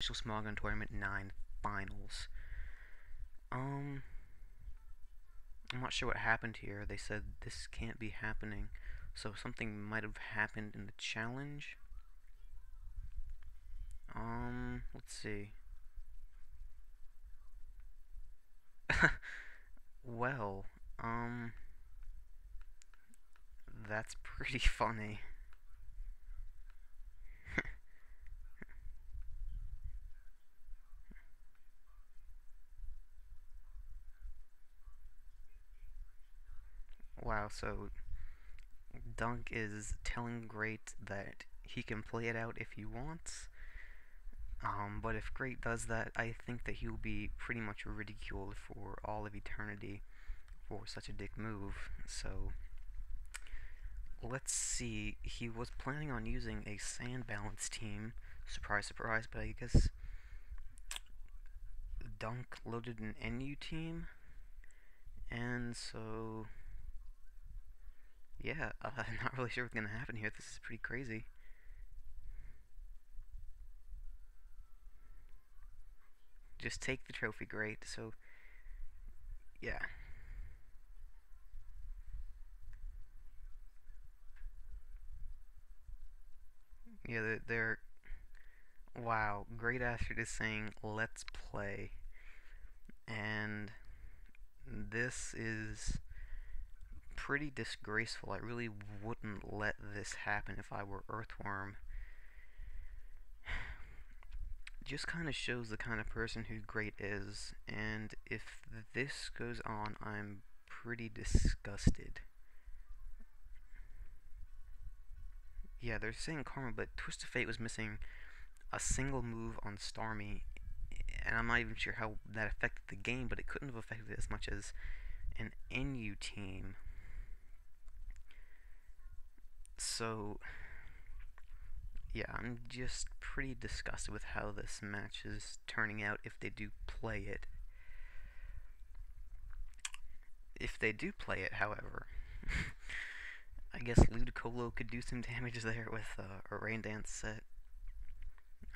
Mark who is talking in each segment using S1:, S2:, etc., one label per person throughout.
S1: official Smogon Tournament 9 finals. Um, I'm not sure what happened here. They said this can't be happening, so something might have happened in the challenge. Um, let's see. well, um, that's pretty funny. So Dunk is telling Great that he can play it out if he wants. Um, but if Great does that, I think that he will be pretty much ridiculed for all of eternity for such a dick move. So, let's see. He was planning on using a sand balance team. Surprise, surprise, but I guess Dunk loaded an NU team. And so yeah, uh, I'm not really sure what's gonna happen here. This is pretty crazy. Just take the trophy, great. So, yeah. Yeah, they're, they're wow, Great Astrid is saying, let's play. And this is pretty disgraceful. I really wouldn't let this happen if I were Earthworm. Just kind of shows the kind of person who Great is, and if this goes on, I'm pretty disgusted. Yeah, they're saying Karma, but Twist of Fate was missing a single move on Starmie, and I'm not even sure how that affected the game, but it couldn't have affected it as much as an NU team so, yeah, I'm just pretty disgusted with how this match is turning out if they do play it. If they do play it, however, I guess Ludicolo could do some damage there with uh, a Rain Dance set.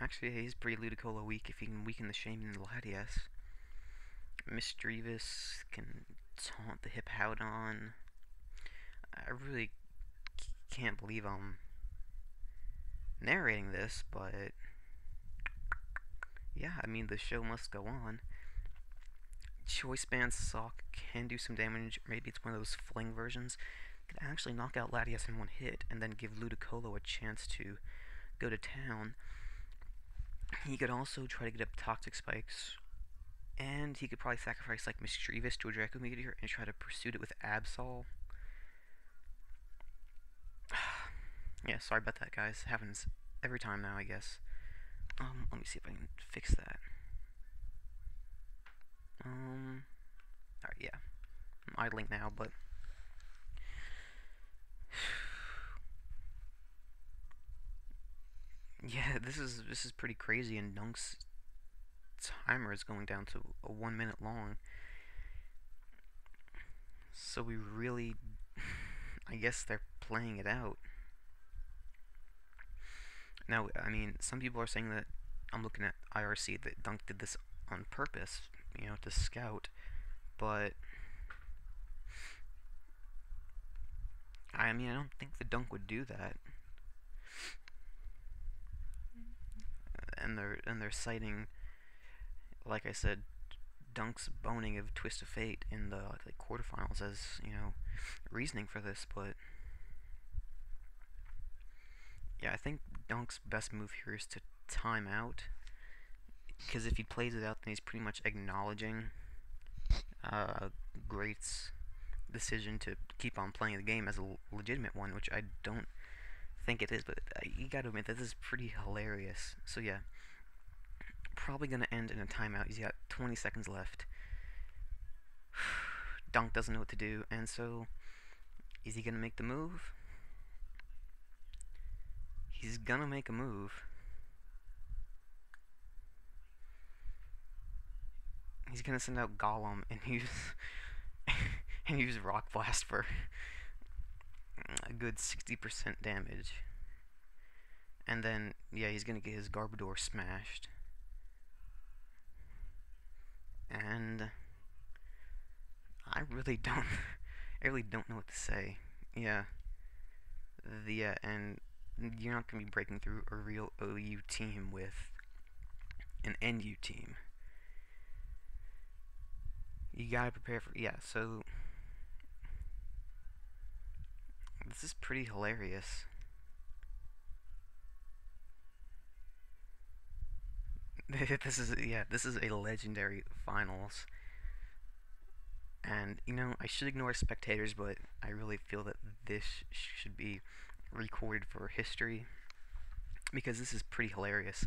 S1: Actually, he's pretty Ludicolo weak if he can weaken the Shaymin and the Latias. Misdreavus can taunt the hip Hippowdon. I really can't believe I'm narrating this, but yeah, I mean, the show must go on. Choice Band Sawk can do some damage. Maybe it's one of those fling versions. Could actually knock out Latias in one hit and then give Ludicolo a chance to go to town. He could also try to get up Toxic Spikes. And he could probably sacrifice like Misdreavus to a Draco Meteor and try to pursue it with Absol. Yeah, sorry about that, guys. Happens every time now, I guess. Um, let me see if I can fix that. Um, alright, yeah. I'm idling now, but... yeah, this is this is pretty crazy, and Dunk's timer is going down to a one minute long. So we really... I guess they're playing it out. Now, I mean, some people are saying that I'm looking at IRC that Dunk did this on purpose, you know, to scout, but I mean, I don't think the Dunk would do that. And they're and they're citing, like I said, Dunk's boning of Twist of Fate in the like quarterfinals as you know reasoning for this, but yeah, I think Dunk's best move here is to time out. Because if he plays it out, then he's pretty much acknowledging uh, Great's decision to keep on playing the game as a legitimate one, which I don't think it is, but you gotta admit, this is pretty hilarious. So yeah, probably gonna end in a timeout. He's got 20 seconds left. Dunk doesn't know what to do, and so is he gonna make the move? He's gonna make a move. He's gonna send out Golem and use and use Rock Blast for a good 60% damage. And then, yeah, he's gonna get his Garbodor smashed. and I really don't, I really don't know what to say. Yeah, the uh, and you're not gonna be breaking through a real OU team with an NU team. You gotta prepare for yeah. So this is pretty hilarious. this is yeah, this is a legendary finals. And you know, I should ignore spectators, but I really feel that this should be recorded for history because this is pretty hilarious.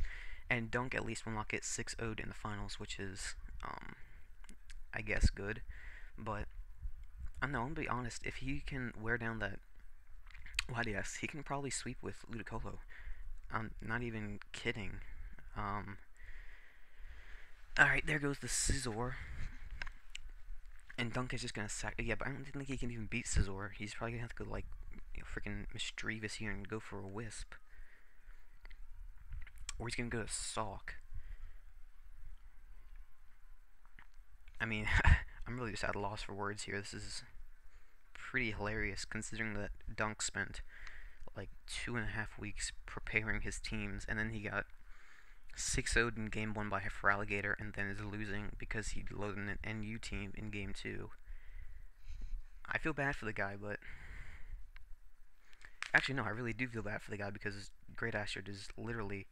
S1: And Dunk at least will not get 6 0 in the finals, which is, um, I guess, good. But, I know, I'm gonna be honest, if he can wear down that YDS, he can probably sweep with Ludicolo. I'm not even kidding. Um, Alright, there goes the Scizor. And Dunk is just gonna sack. Yeah, but I don't think he can even beat Scizor. He's probably gonna have to go, like, freaking Misdreavus here and go for a Wisp. Or he's gonna go to Sawk. I mean, I'm really just at a loss for words here. This is pretty hilarious considering that Dunk spent like two and a half weeks preparing his teams and then he got 6 0 in game 1 by Feraligatr and then is losing because he loaded an NU team in game 2. I feel bad for the guy, but. Actually, no, I really do feel bad for the guy because Great Astrid is literally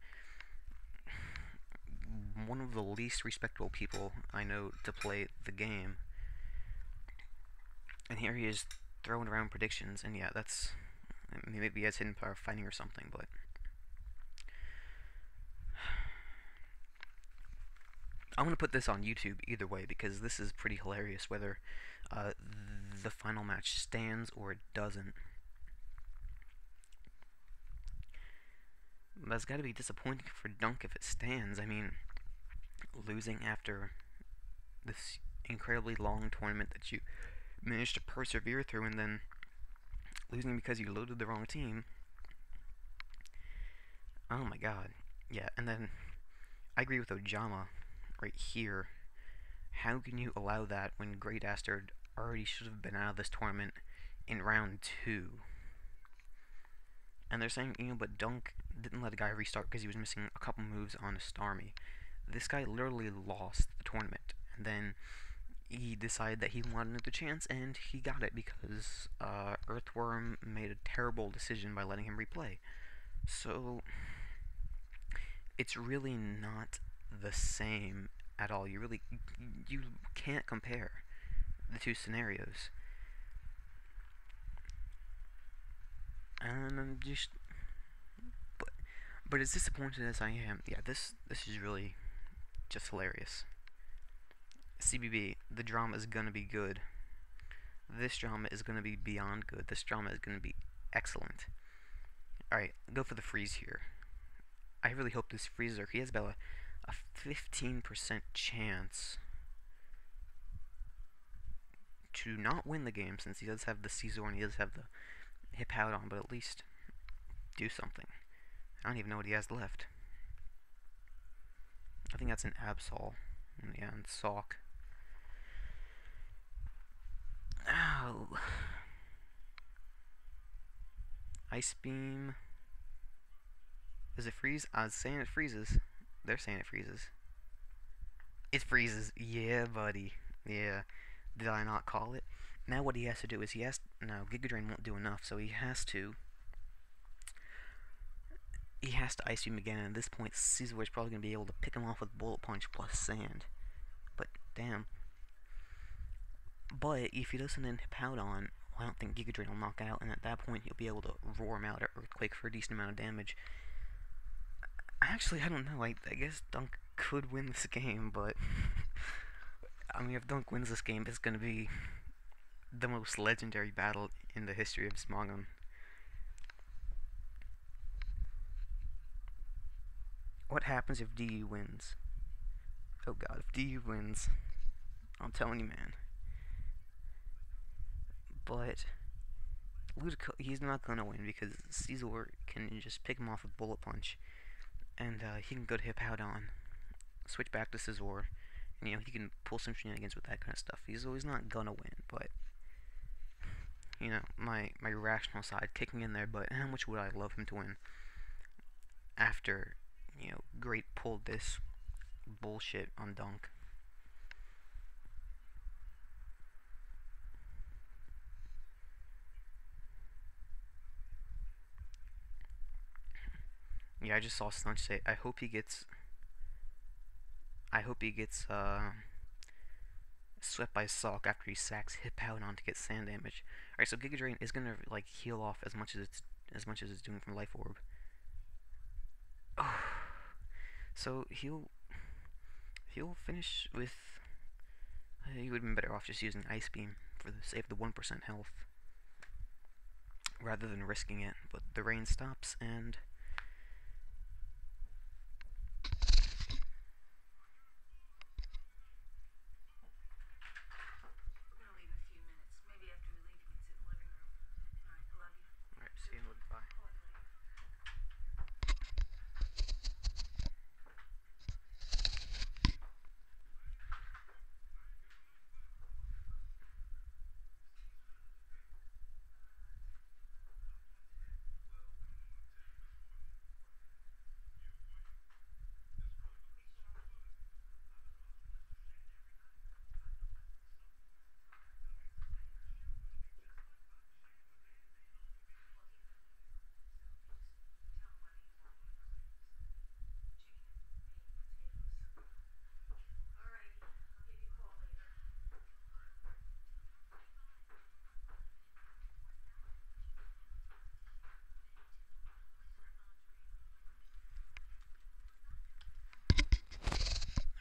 S1: one of the least respectable people I know to play the game. And here he is throwing around predictions, and yeah, that's. I mean, maybe he has hidden power fighting or something, but. I'm gonna put this on YouTube either way because this is pretty hilarious whether uh, the final match stands or it doesn't. That's got to be disappointing for Dunk if it stands. I mean, losing after this incredibly long tournament that you managed to persevere through and then losing because you loaded the wrong team. Oh my god. Yeah, and then I agree with Ojama right here. How can you allow that when Great Astrid already should have been out of this tournament in round two? And they're saying, you know, but Dunk didn't let a guy restart because he was missing a couple moves on a Starmie. This guy literally lost the tournament, and then he decided that he wanted another chance, and he got it because uh, Earthworm made a terrible decision by letting him replay. So, it's really not the same at all. You really you can't compare the two scenarios. And I'm just but but as disappointed as I am, yeah, this this is really just hilarious. CBB, the drama is gonna be good. This drama is gonna be beyond good. This drama is gonna be excellent. Alright, go for the freeze here. I really hope this freezer, he has about a a 15% chance to not win the game since he does have the Scizor and he does have the Hippowdon, but at least do something. I don't even know what he has left. I think that's an Absol. Yeah, and Sawk. Oh. Ice Beam. Does it freeze? I was saying it freezes. They're saying it freezes. It freezes. Yeah, buddy. Yeah. Did I not call it? Now what he has to do is he has... To, no, Giga Drain won't do enough, so he has to... He has to Ice Beam again, and at this point, is probably going to be able to pick him off with Bullet Punch plus Sand. But, damn. But, if he doesn't then Hippowdon, I don't think Giga Drain will knock out, and at that point, he'll be able to roar him out at Earthquake for a decent amount of damage. Actually, I don't know. I, I guess Dunk could win this game, but I mean, if Dunk wins this game, it's gonna be the most legendary battle in the history of Smogon. What happens if DU wins? Oh god, if DU wins, I'm telling you, man. But Ludico, he's not gonna win because Scizor can just pick him off with Bullet Punch and uh, he can go to Hippowdon, switch back to Scizor, you know, he can pull some shenanigans with that kind of stuff. He's always not gonna win, but you know, my my rational side kicking in there. But how much would I love him to win? After you know, Great pulled this bullshit on Dunk. Yeah, I just saw Snunch say, I hope he gets I hope he gets uh, swept by Sawk after he sacks Hippowdon to get sand damage. Alright, so Giga Drain is gonna like heal off as much as it's as much as it's doing from Life Orb. Oh. So he'll he'll finish with uh, he would have been better off just using Ice Beam for the save the one percent health rather than risking it. But the rain stops and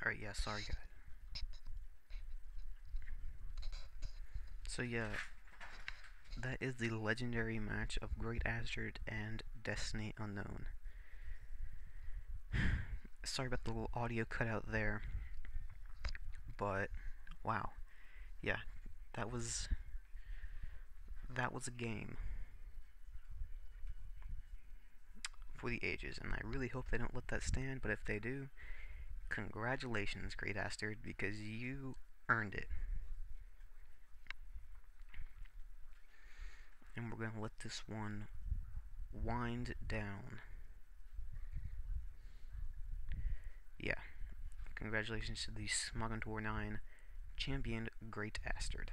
S1: Alright, yeah, sorry guys. So yeah, that is the legendary match of Great Asteroid and Destiny Unknown. sorry about the little audio cutout there, but wow, yeah, that was that was a game for the ages, and I really hope they don't let that stand. But if they do, Congratulations, Great Asteroid, because you earned it. And we're going to let this one wind down. Yeah. Congratulations to the Smogontor 9 champion Great Asteroid.